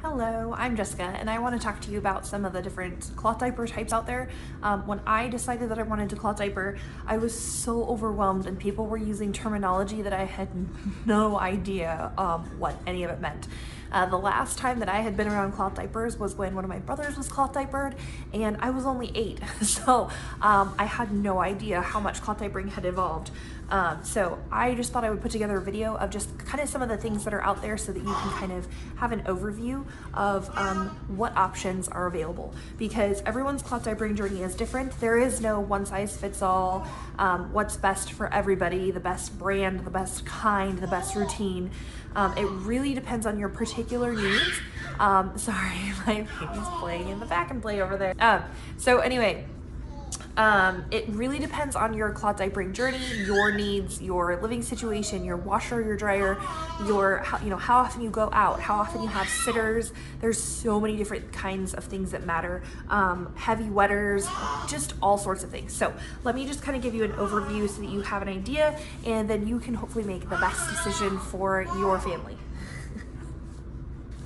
Hello, I'm Jessica, and I want to talk to you about some of the different cloth diaper types out there. Um, when I decided that I wanted to cloth diaper, I was so overwhelmed, and people were using terminology that I had no idea um, what any of it meant. Uh, the last time that I had been around cloth diapers was when one of my brothers was cloth diapered, and I was only eight, so um, I had no idea how much cloth diapering had evolved. Um, so I just thought I would put together a video of just kind of some of the things that are out there so that you can kind of have an overview of um, what options are available because everyone's cloth diapering journey is different. There is no one size fits all, um, what's best for everybody, the best brand, the best kind, the best routine. Um, it really depends on your particular needs. Um, sorry, my baby's playing in the back and play over there. Um, so anyway, um, it really depends on your cloth diapering journey, your needs, your living situation, your washer, your dryer, your you know how often you go out, how often you have sitters. There's so many different kinds of things that matter. Um, heavy wetters, just all sorts of things. So let me just kind of give you an overview so that you have an idea, and then you can hopefully make the best decision for your family.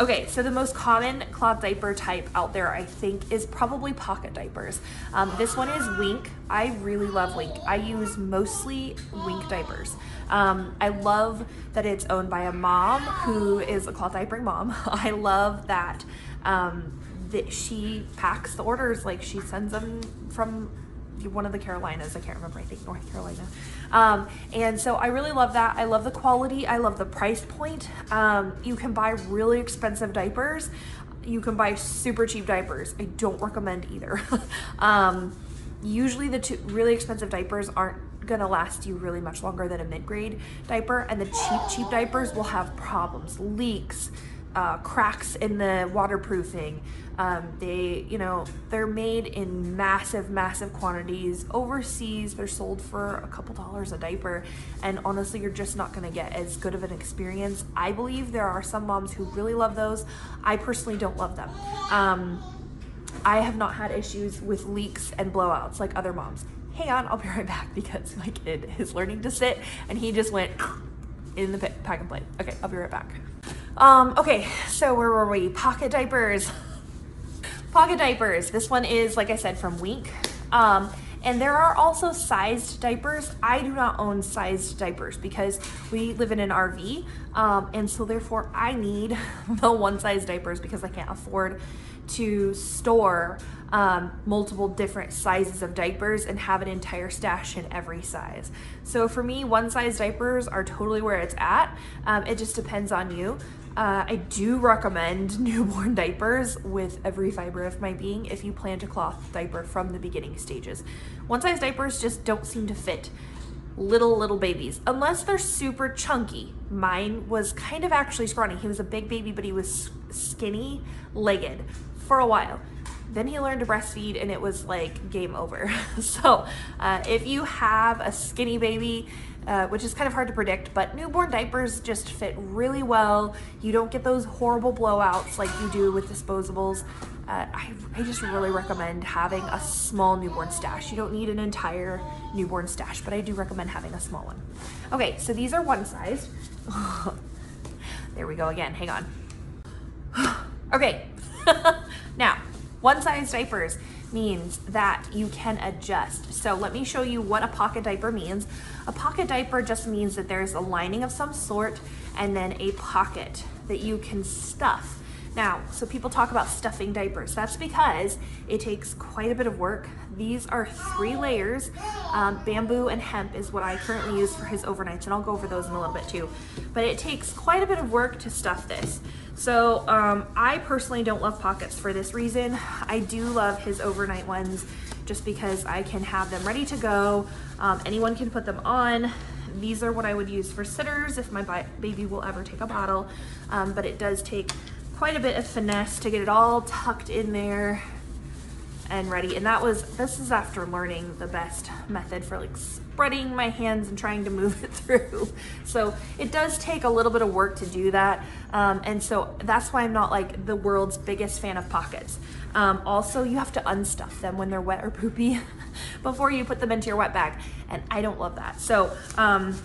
Okay, so the most common cloth diaper type out there, I think, is probably pocket diapers. Um, this one is Wink. I really love Wink. I use mostly Wink diapers. Um, I love that it's owned by a mom who is a cloth diapering mom. I love that, um, that she packs the orders, like she sends them from one of the Carolinas. I can't remember. I think North Carolina. Um, and so I really love that. I love the quality. I love the price point. Um, you can buy really expensive diapers. You can buy super cheap diapers. I don't recommend either. um, usually the two really expensive diapers aren't gonna last you really much longer than a mid-grade diaper and the cheap cheap diapers will have problems leaks uh, cracks in the waterproofing. Um, they, you know, they're made in massive, massive quantities overseas. They're sold for a couple dollars a diaper, and honestly, you're just not to get as good of an experience. I believe there are some moms who really love those. I personally don't love them. Um, I have not had issues with leaks and blowouts like other moms. Hang on, I'll be right back because my kid is learning to sit and he just went in the pack and play. Okay, I'll be right back. Um, okay, so where were we? Pocket diapers. Pocket diapers. This one is, like I said, from Wink. Um, and there are also sized diapers. I do not own sized diapers because we live in an RV. Um, and so therefore I need the one size diapers because I can't afford to store um, multiple different sizes of diapers and have an entire stash in every size. So for me, one size diapers are totally where it's at. Um, it just depends on you. Uh, I do recommend newborn diapers with every fiber of my being if you plan to cloth diaper from the beginning stages. One size diapers just don't seem to fit little, little babies, unless they're super chunky. Mine was kind of actually scrawny. He was a big baby, but he was skinny legged for a while. Then he learned to breastfeed and it was like game over. so uh, if you have a skinny baby, uh, which is kind of hard to predict, but newborn diapers just fit really well. You don't get those horrible blowouts like you do with disposables. Uh, I, I just really recommend having a small newborn stash. You don't need an entire newborn stash, but I do recommend having a small one. Okay, so these are one size. there we go again, hang on. okay, now, one size diapers means that you can adjust. So let me show you what a pocket diaper means. A pocket diaper just means that there's a lining of some sort and then a pocket that you can stuff. Now, so people talk about stuffing diapers. That's because it takes quite a bit of work. These are three layers. Um, bamboo and hemp is what I currently use for his overnights, and I'll go over those in a little bit too. But it takes quite a bit of work to stuff this. So um, I personally don't love pockets for this reason. I do love his overnight ones just because I can have them ready to go. Um, anyone can put them on. These are what I would use for sitters if my baby will ever take a bottle. Um, but it does take quite a bit of finesse to get it all tucked in there and ready. And that was, this is after learning the best method for like spreading my hands and trying to move it through. So it does take a little bit of work to do that. Um, and so that's why I'm not like the world's biggest fan of pockets. Um, also, you have to unstuff them when they're wet or poopy before you put them into your wet bag. And I don't love that. So um,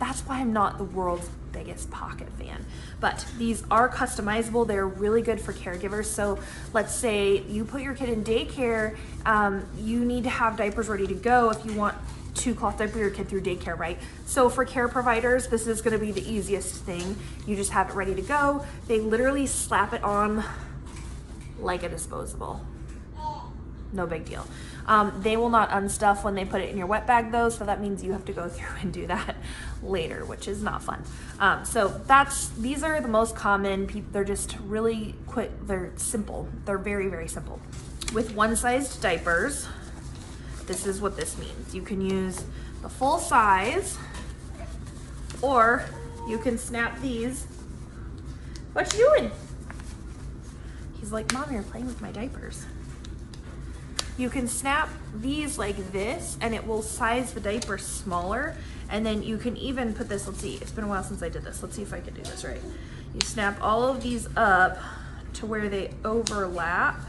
that's why I'm not the world's biggest pocket fan. but these are customizable. They're really good for caregivers. So let's say you put your kid in daycare, um, you need to have diapers ready to go if you want to cloth diaper your kid through daycare, right? So for care providers, this is gonna be the easiest thing. You just have it ready to go. They literally slap it on like a disposable. No big deal. Um, they will not unstuff when they put it in your wet bag though, so that means you have to go through and do that later, which is not fun. Um, so that's these are the most common. They're just really quick. They're simple. They're very very simple. With one-sized diapers, this is what this means. You can use the full size or you can snap these. What you doing? He's like, Mom, you're playing with my diapers. You can snap these like this and it will size the diaper smaller. And then you can even put this, let's see, it's been a while since I did this. Let's see if I can do this right. You snap all of these up to where they overlap.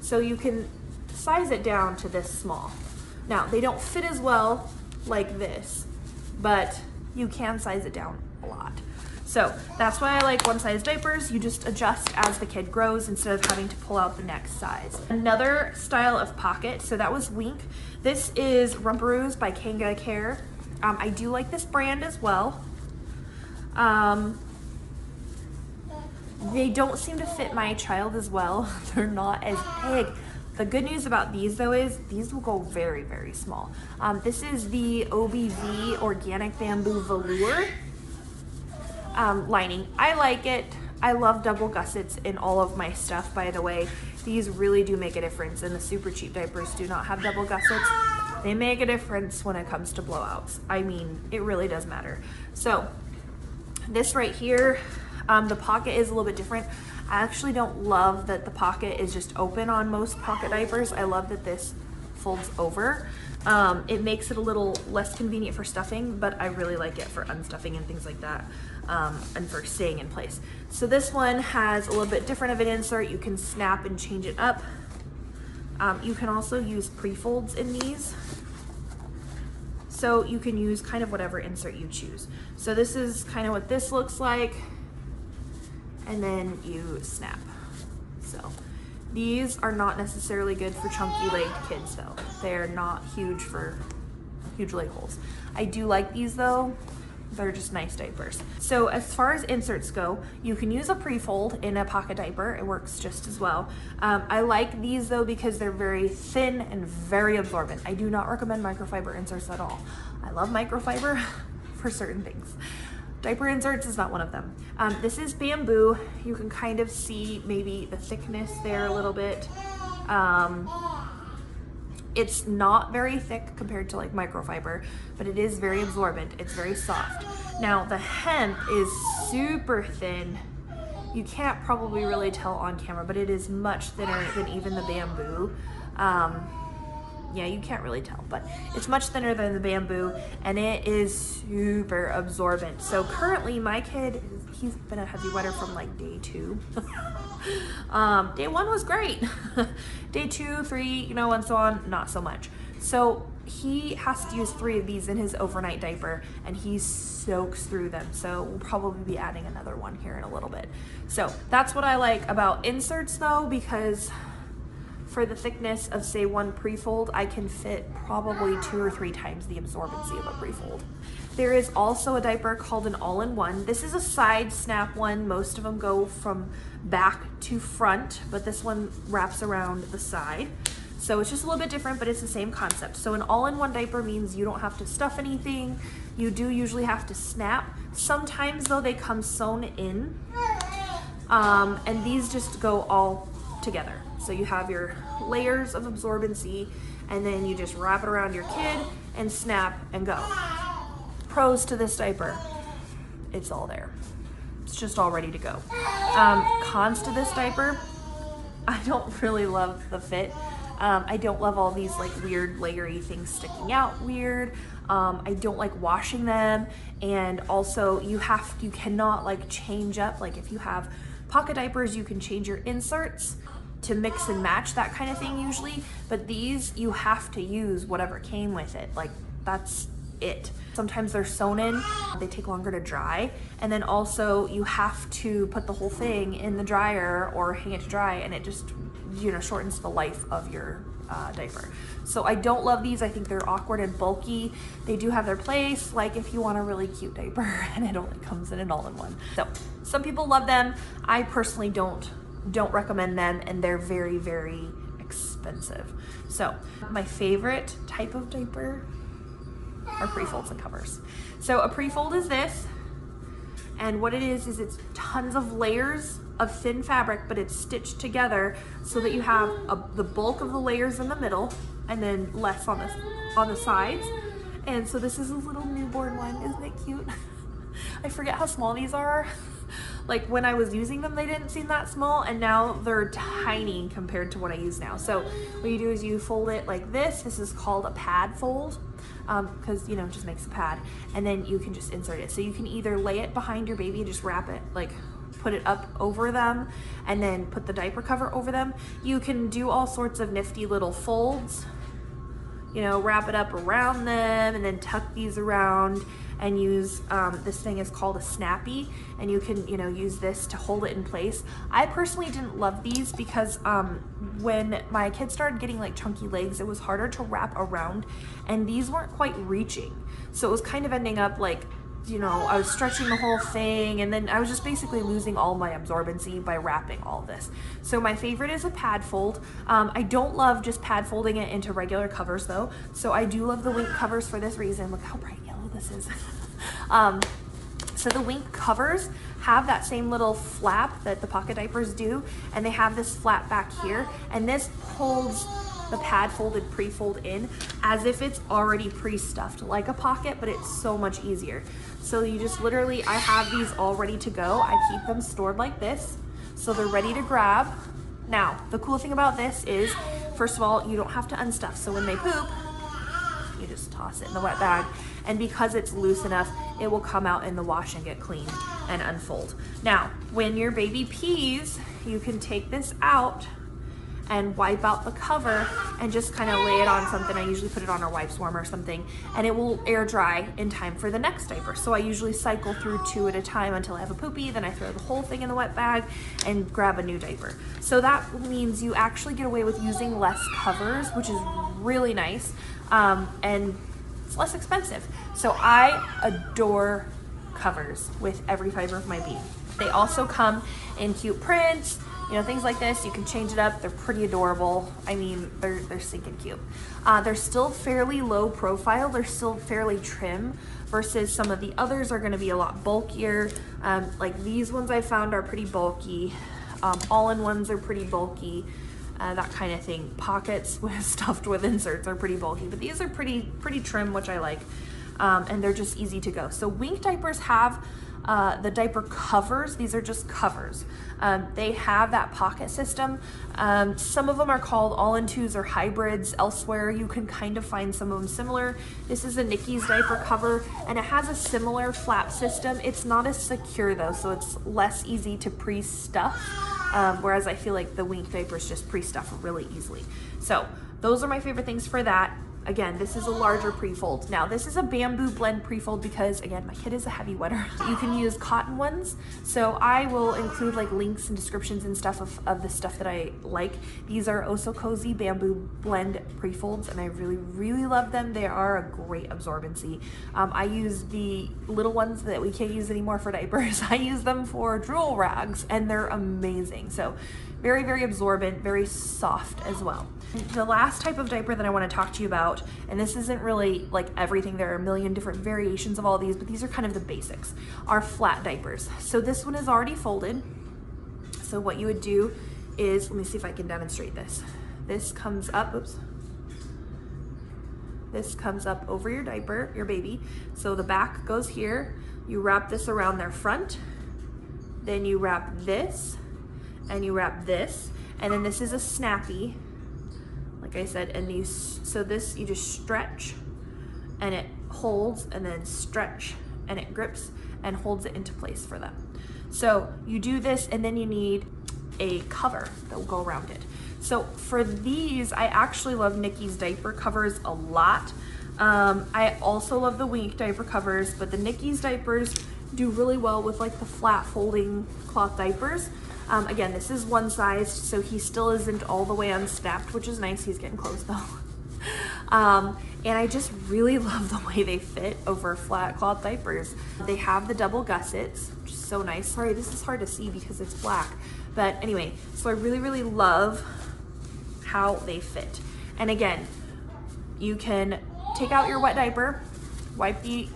So you can size it down to this small. Now, they don't fit as well like this, but you can size it down a lot. So that's why I like one size diapers. You just adjust as the kid grows instead of having to pull out the next size. Another style of pocket, so that was Wink. This is Rumparooz by Kanga Care. Um, I do like this brand as well. Um, they don't seem to fit my child as well. They're not as big. The good news about these though is these will go very, very small. Um, this is the OBV Organic Bamboo Velour um, lining. I like it. I love double gussets in all of my stuff, by the way. These really do make a difference, and the super cheap diapers do not have double gussets. They make a difference when it comes to blowouts. I mean, it really does matter. So, this right here, um, the pocket is a little bit different. I actually don't love that the pocket is just open on most pocket diapers. I love that this folds over. Um, it makes it a little less convenient for stuffing, but I really like it for unstuffing and things like that, um, and for staying in place. So this one has a little bit different of an insert. You can snap and change it up. Um, you can also use pre-folds in these. So you can use kind of whatever insert you choose. So this is kind of what this looks like and then you snap. So these are not necessarily good for chunky legged kids though. They're not huge for huge leg holes. I do like these though. They're just nice diapers. So as far as inserts go, you can use a pre-fold in a pocket diaper. It works just as well. Um, I like these though because they're very thin and very absorbent. I do not recommend microfiber inserts at all. I love microfiber for certain things. Diaper inserts is not one of them. Um, this is bamboo. You can kind of see maybe the thickness there a little bit. Um, it's not very thick compared to like microfiber, but it is very absorbent. It's very soft. Now the hemp is super thin. You can't probably really tell on camera, but it is much thinner than even the bamboo. Um, yeah, you can't really tell, but it's much thinner than the bamboo and it is super absorbent. So currently my kid, he's been a heavy wetter from like day two. um, day one was great. day two, three, you know, and so on, not so much. So he has to use three of these in his overnight diaper and he soaks through them. So we'll probably be adding another one here in a little bit. So that's what I like about inserts though, because for the thickness of say one pre-fold, I can fit probably two or three times the absorbency of a pre-fold. There is also a diaper called an all-in-one. This is a side snap one. Most of them go from back to front, but this one wraps around the side. So it's just a little bit different, but it's the same concept. So an all-in-one diaper means you don't have to stuff anything. You do usually have to snap. Sometimes though they come sewn in. Um, and these just go all together. So you have your layers of absorbency and then you just wrap it around your kid and snap and go. Pros to this diaper, it's all there. It's just all ready to go. Um, cons to this diaper, I don't really love the fit. Um, I don't love all these like weird layery things sticking out weird. Um, I don't like washing them. And also you have, you cannot like change up. Like if you have pocket diapers, you can change your inserts to mix and match that kind of thing usually but these you have to use whatever came with it like that's it Sometimes they're sewn in, they take longer to dry. And then also you have to put the whole thing in the dryer or hang it to dry and it just, you know, shortens the life of your uh, diaper. So I don't love these. I think they're awkward and bulky. They do have their place, like if you want a really cute diaper and it only comes in an all-in-one. So some people love them. I personally don't don't recommend them and they're very, very expensive. So my favorite type of diaper are pre-folds and covers. So a pre-fold is this, and what it is, is it's tons of layers of thin fabric, but it's stitched together so that you have a, the bulk of the layers in the middle and then less on the, on the sides. And so this is a little newborn one, isn't it cute? I forget how small these are. Like when I was using them, they didn't seem that small and now they're tiny compared to what I use now. So what you do is you fold it like this. This is called a pad fold because um, you know, it just makes a pad and then you can just insert it. So you can either lay it behind your baby and just wrap it like put it up over them and then put the diaper cover over them. You can do all sorts of nifty little folds, you know, wrap it up around them and then tuck these around and use um, this thing is called a snappy and you can you know use this to hold it in place. I personally didn't love these because um, when my kids started getting like chunky legs it was harder to wrap around and these weren't quite reaching. So it was kind of ending up like you know, I was stretching the whole thing and then I was just basically losing all my absorbency by wrapping all this. So my favorite is a pad fold. Um, I don't love just pad folding it into regular covers though. So I do love the wink covers for this reason. Look how bright yellow this is. um, so the wink covers have that same little flap that the pocket diapers do, and they have this flap back here, and this holds the pad folded pre-fold in as if it's already pre-stuffed like a pocket, but it's so much easier. So you just literally, I have these all ready to go. I keep them stored like this, so they're ready to grab. Now, the cool thing about this is, first of all, you don't have to unstuff. So when they poop, you just toss it in the wet bag and because it's loose enough, it will come out in the wash and get cleaned and unfold. Now, when your baby pees, you can take this out and wipe out the cover and just kind of lay it on something. I usually put it on a wipes warm or something and it will air dry in time for the next diaper. So I usually cycle through two at a time until I have a poopy, then I throw the whole thing in the wet bag and grab a new diaper. So that means you actually get away with using less covers, which is really nice. Um, and it's less expensive. So I adore covers with every fiber of my being. They also come in cute prints, you know, things like this. You can change it up. They're pretty adorable. I mean, they're, they're stinking cute. Uh, they're still fairly low profile. They're still fairly trim versus some of the others are gonna be a lot bulkier. Um, like these ones I found are pretty bulky. Um, all-in-ones are pretty bulky uh, that kind of thing. Pockets with stuffed with inserts are pretty bulky, but these are pretty, pretty trim, which I like. Um, and they're just easy to go. So Wink diapers have uh, the diaper covers. These are just covers. Um, they have that pocket system. Um, some of them are called all-in-twos or hybrids. Elsewhere, you can kind of find some of them similar. This is a Nicki's diaper cover, and it has a similar flap system. It's not as secure though, so it's less easy to pre-stuff um, whereas I feel like the Wink diapers just pre-stuff really easily. So those are my favorite things for that. Again, this is a larger pre-fold. Now, this is a bamboo blend pre-fold because, again, my kid is a heavy wetter. You can use cotton ones. So I will include like links and descriptions and stuff of, of the stuff that I like. These are Oh So Cozy bamboo blend pre-folds and I really, really love them. They are a great absorbency. Um, I use the little ones that we can't use anymore for diapers. I use them for drool rags and they're amazing. So very, very absorbent, very soft as well. The last type of diaper that I want to talk to you about, and this isn't really like everything, there are a million different variations of all these, but these are kind of the basics, are flat diapers. So this one is already folded. So what you would do is, let me see if I can demonstrate this. This comes up, oops. This comes up over your diaper, your baby. So the back goes here. You wrap this around their front. Then you wrap this and you wrap this. And then this is a snappy like I said, and these, so this, you just stretch and it holds and then stretch and it grips and holds it into place for them. So you do this and then you need a cover that will go around it. So for these, I actually love Nicki's diaper covers a lot. Um, I also love the Wink diaper covers, but the Nicki's diapers do really well with like the flat folding cloth diapers. Um, again, this is one size, so he still isn't all the way unsnapped, which is nice. He's getting close though. um, and I just really love the way they fit over flat cloth diapers. They have the double gussets, which is so nice. Sorry, this is hard to see because it's black. But anyway, so I really, really love how they fit. And again, you can take out your wet diaper, wipe the,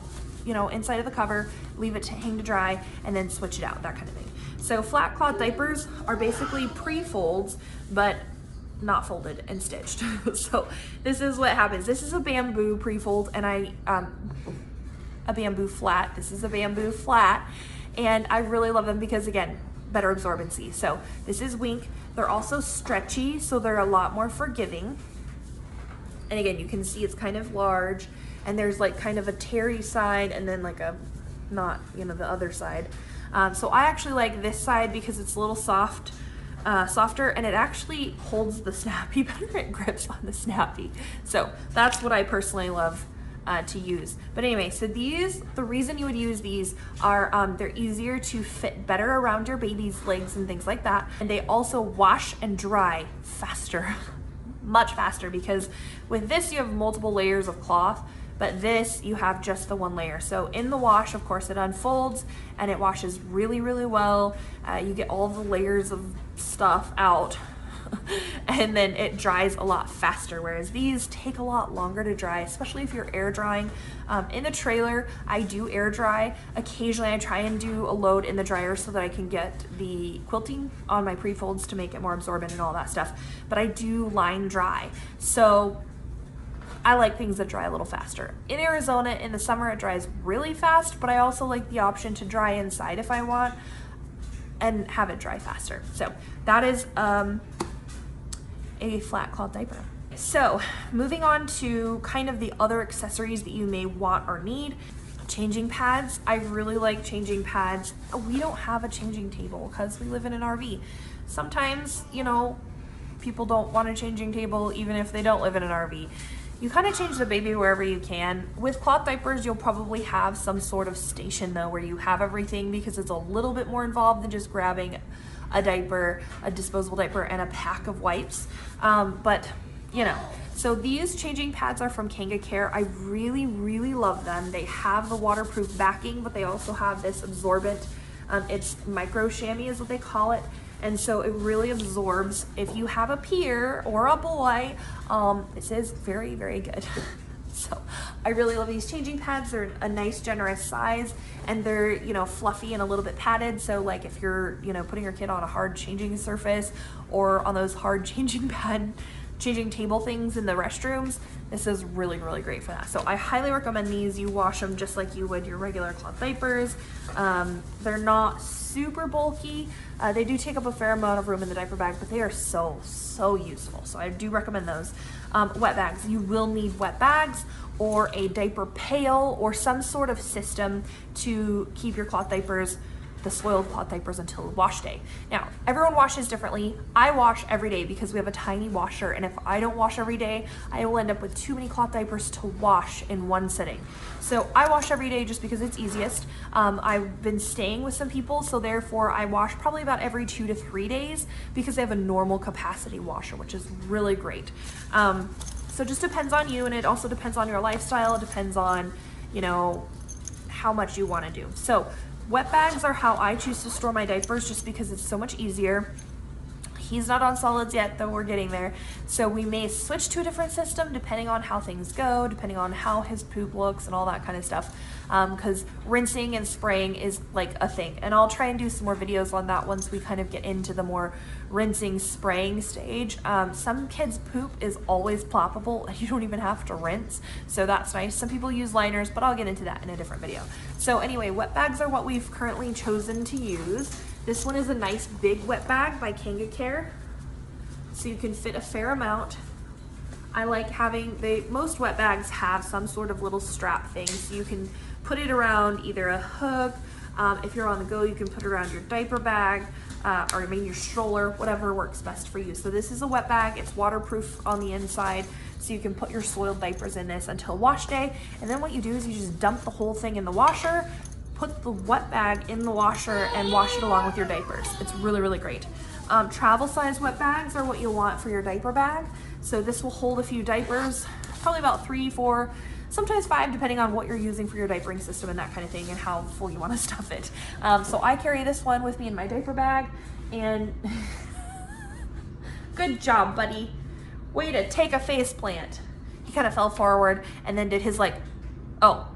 you know, inside of the cover, leave it to hang to dry, and then switch it out, that kind of thing. So flat cloth diapers are basically pre-folds, but not folded and stitched. so this is what happens. This is a bamboo pre-fold and I, um, a bamboo flat. This is a bamboo flat. And I really love them because again, better absorbency. So this is Wink. They're also stretchy, so they're a lot more forgiving. And again, you can see it's kind of large and there's like kind of a terry side and then like a not, you know, the other side. Um, so I actually like this side because it's a little soft, uh, softer and it actually holds the snappy better. It grips on the snappy. So that's what I personally love uh, to use. But anyway, so these, the reason you would use these are um, they're easier to fit better around your baby's legs and things like that. And they also wash and dry faster, much faster because with this you have multiple layers of cloth but this you have just the one layer. So in the wash, of course, it unfolds and it washes really, really well. Uh, you get all the layers of stuff out. And then it dries a lot faster whereas these take a lot longer to dry especially if you're air drying. Um, in the trailer I do air dry. Occasionally I try and do a load in the dryer so that I can get the quilting on my pre-folds to make it more absorbent and all that stuff. But I do line dry. So I like things that dry a little faster. In Arizona, in the summer, it dries really fast, but I also like the option to dry inside if I want and have it dry faster. So that is um, a flat cloth diaper. So moving on to kind of the other accessories that you may want or need. Changing pads, I really like changing pads. We don't have a changing table because we live in an RV. Sometimes, you know, people don't want a changing table even if they don't live in an RV. You kind of change the baby wherever you can. With cloth diapers, you'll probably have some sort of station though where you have everything because it's a little bit more involved than just grabbing a diaper, a disposable diaper, and a pack of wipes. Um, but, you know, so these changing pads are from Kanga Care. I really, really love them. They have the waterproof backing, but they also have this absorbent, um, it's micro chamois is what they call it. And so it really absorbs. If you have a peer or a boy, um, this is very, very good. so I really love these changing pads. They're a nice generous size and they're, you know, fluffy and a little bit padded. So like if you're, you know, putting your kid on a hard changing surface or on those hard changing pad, changing table things in the restrooms, this is really, really great for that. So I highly recommend these. You wash them just like you would your regular cloth diapers. Um, they're not super bulky. Uh, they do take up a fair amount of room in the diaper bag, but they are so, so useful. So I do recommend those. Um, wet bags. You will need wet bags or a diaper pail or some sort of system to keep your cloth diapers the soiled cloth diapers until wash day. Now, everyone washes differently. I wash every day because we have a tiny washer, and if I don't wash every day, I will end up with too many cloth diapers to wash in one sitting. So I wash every day just because it's easiest. Um, I've been staying with some people, so therefore I wash probably about every two to three days because they have a normal capacity washer, which is really great. Um, so it just depends on you, and it also depends on your lifestyle. It depends on, you know, how much you want to do. So Wet bags are how I choose to store my diapers just because it's so much easier. He's not on solids yet, though we're getting there. So we may switch to a different system depending on how things go, depending on how his poop looks and all that kind of stuff. Because um, rinsing and spraying is like a thing. And I'll try and do some more videos on that once we kind of get into the more rinsing, spraying stage. Um, some kids' poop is always ploppable. And you don't even have to rinse. So that's nice. Some people use liners, but I'll get into that in a different video. So anyway, wet bags are what we've currently chosen to use. This one is a nice big wet bag by Kanga Care. So you can fit a fair amount. I like having, they most wet bags have some sort of little strap thing so you can put it around either a hook, um, if you're on the go you can put it around your diaper bag, uh, or maybe your stroller, whatever works best for you. So this is a wet bag. It's waterproof on the inside, so you can put your soiled diapers in this until wash day. And then what you do is you just dump the whole thing in the washer, put the wet bag in the washer and wash it along with your diapers. It's really, really great. Um, travel size wet bags are what you'll want for your diaper bag. So this will hold a few diapers, probably about three, four, sometimes five, depending on what you're using for your diapering system and that kind of thing and how full you want to stuff it. Um, so I carry this one with me in my diaper bag and good job, buddy. Way to take a face plant. He kind of fell forward and then did his like, oh,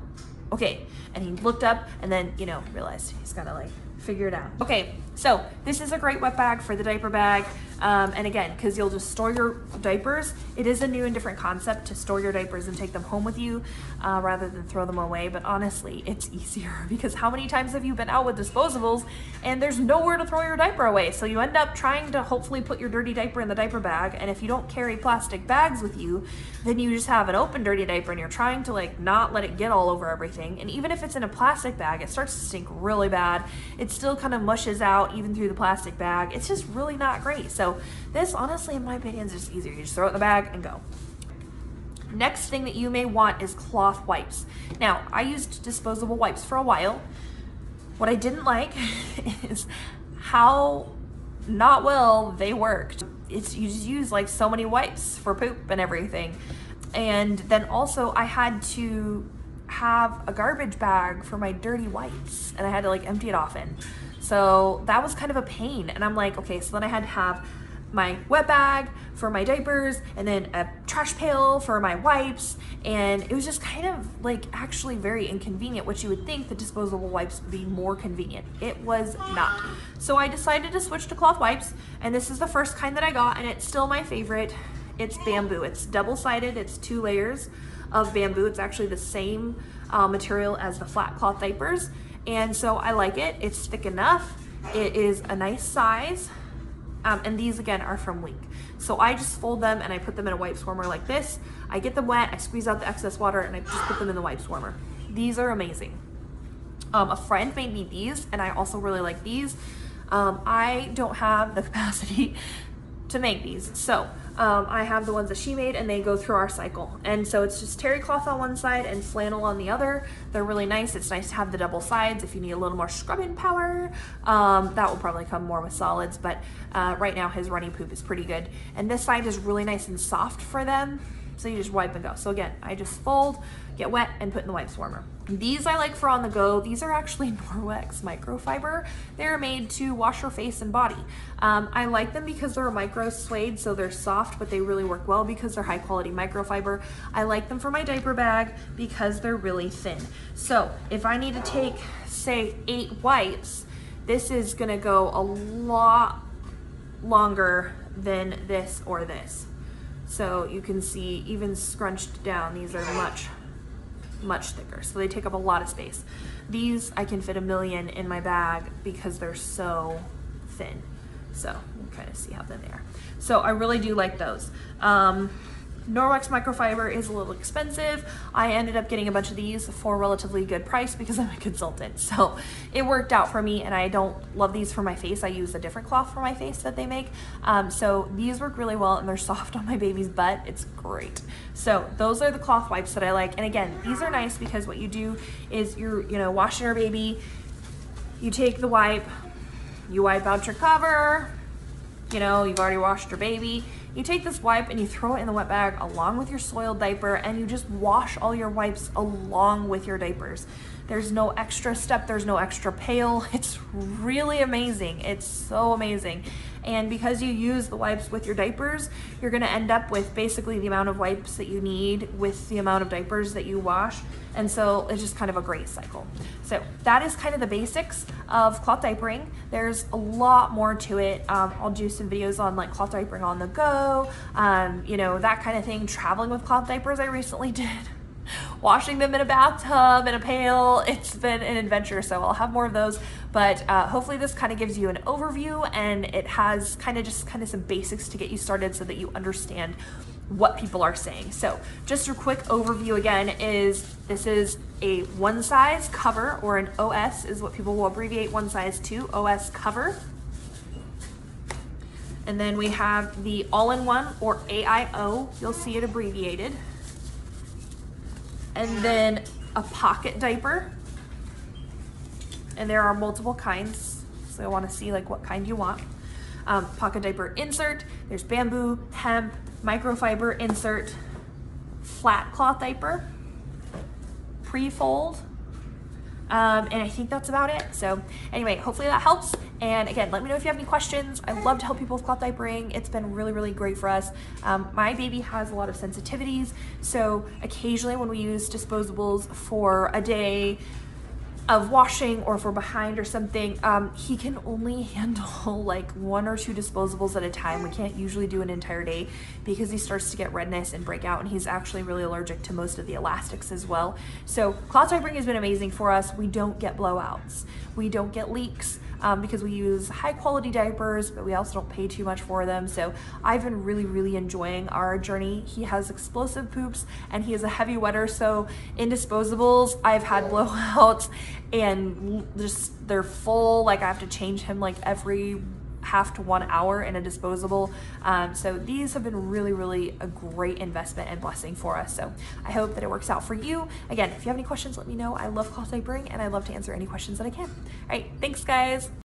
okay. And he looked up and then, you know, realized he's got to like figure it out. Okay, so this is a great wet bag for the diaper bag. Um, and again, because you'll just store your diapers, it is a new and different concept to store your diapers and take them home with you uh, rather than throw them away. But honestly, it's easier because how many times have you been out with disposables and there's nowhere to throw your diaper away? So you end up trying to hopefully put your dirty diaper in the diaper bag. And if you don't carry plastic bags with you, then you just have an open dirty diaper and you're trying to like not let it get all over everything. And even if it's in a plastic bag, it starts to stink really bad. It still kind of mushes out even through the plastic bag. It's just really not great. So this honestly, in my opinion, is just easier. You just throw it in the bag and go. Next thing that you may want is cloth wipes. Now, I used disposable wipes for a while. What I didn't like is how not well they worked. It's you just use like so many wipes for poop and everything. And then also I had to have a garbage bag for my dirty wipes and I had to like empty it often. So that was kind of a pain. And I'm like, okay, so then I had to have my wet bag for my diapers and then a trash pail for my wipes and it was just kind of like actually very inconvenient which you would think the disposable wipes would be more convenient. It was not. So I decided to switch to cloth wipes and this is the first kind that I got and it's still my favorite. It's bamboo. It's double-sided. It's two layers of bamboo. It's actually the same uh, material as the flat cloth diapers and so I like it. It's thick enough. It is a nice size. Um, and these again are from Wink. So I just fold them and I put them in a wipes warmer like this. I get them wet, I squeeze out the excess water and I just put them in the wipes warmer. These are amazing. Um, a friend made me these and I also really like these. Um, I don't have the capacity to make these. So um, I have the ones that she made and they go through our cycle. And so it's just terry cloth on one side and flannel on the other. They're really nice. It's nice to have the double sides if you need a little more scrubbing power. Um, that will probably come more with solids, but uh, right now his runny poop is pretty good. And this side is really nice and soft for them. So you just wipe and go. So again, I just fold, get wet, and put in the wipes warmer. These I like for on the go. These are actually Norwex microfiber. They're made to wash your face and body. Um, I like them because they're a micro suede, so they're soft, but they really work well because they're high quality microfiber. I like them for my diaper bag because they're really thin. So if I need to take, say, eight wipes, this is gonna go a lot longer than this or this. So you can see even scrunched down, these are much, much thicker. So they take up a lot of space. These, I can fit a million in my bag because they're so thin. So you kind of see how thin they are. So I really do like those. Um, Norwex microfiber is a little expensive. I ended up getting a bunch of these for a relatively good price because I'm a consultant. So it worked out for me and I don't love these for my face. I use a different cloth for my face that they make. Um, so these work really well and they're soft on my baby's butt. It's great. So those are the cloth wipes that I like. And again, these are nice because what you do is you're, you know, washing your baby, you take the wipe, you wipe out your cover, you know, you've already washed your baby, you take this wipe and you throw it in the wet bag along with your soiled diaper and you just wash all your wipes along with your diapers. There's no extra step, there's no extra pail. It's really amazing. It's so amazing. And because you use the wipes with your diapers, you're gonna end up with basically the amount of wipes that you need with the amount of diapers that you wash. And so it's just kind of a great cycle. So that is kind of the basics of cloth diapering. There's a lot more to it. Um, I'll do some videos on like cloth diapering on the go, um, you know, that kind of thing. Traveling with cloth diapers I recently did washing them in a bathtub in a pail. It's been an adventure, so I'll have more of those. But uh, hopefully this kind of gives you an overview and it has kind of just kind of some basics to get you started so that you understand what people are saying. So just a quick overview again is this is a one size cover or an OS is what people will abbreviate one size to, OS cover. And then we have the all-in-one or AIO. You'll see it abbreviated. And then a pocket diaper. And there are multiple kinds. So I wanna see like what kind you want. Um, pocket diaper insert, there's bamboo, hemp, microfiber insert, flat cloth diaper, pre-fold, um, and I think that's about it. So anyway, hopefully that helps. And again, let me know if you have any questions. I love to help people with cloth diapering. It's been really, really great for us. Um, my baby has a lot of sensitivities. So occasionally when we use disposables for a day, of washing or if we're behind or something, um, he can only handle like one or two disposables at a time. We can't usually do an entire day because he starts to get redness and break out and he's actually really allergic to most of the elastics as well. So cloth diapering has been amazing for us. We don't get blowouts. We don't get leaks um, because we use high quality diapers, but we also don't pay too much for them. So I've been really, really enjoying our journey. He has explosive poops and he is a heavy wetter. So in disposables, I've had blowouts and just they're full. Like I have to change him like every half to one hour in a disposable. Um, so these have been really, really a great investment and blessing for us. So I hope that it works out for you. Again, if you have any questions, let me know. I love cloth diapering and I love to answer any questions that I can. All right, thanks guys.